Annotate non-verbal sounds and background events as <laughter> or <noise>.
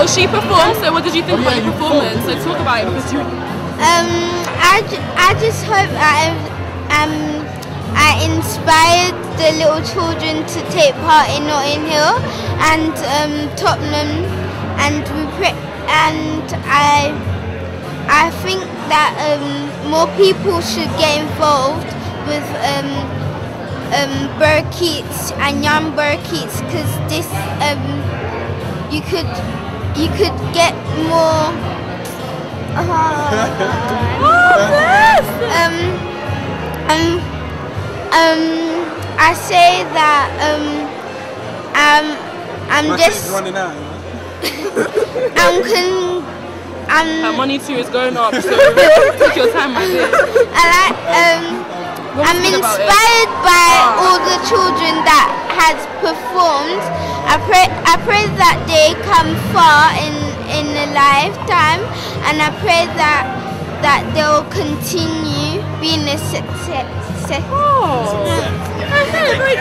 Oh, she performed. So what did you think about the performance? So talk about it because you. Um, I, I just hope I um I inspired the little children to take part in Notting Hill and um, Tottenham, and we pre- and I I think that um, more people should get involved with um, um, Burkeets and young Burkeets because this um, you could you could get more. <laughs> um, um, um, I say that um, um, I'm My just running out. I'm con- Her I'm money too is going up. So <laughs> take your time, my dear. I like um. What I'm do you think about it? inspired by all the children that has performed. I pray I pray that they come far in in a lifetime, and I pray that that they'll continue being a success. Oh. Okay, great. <laughs>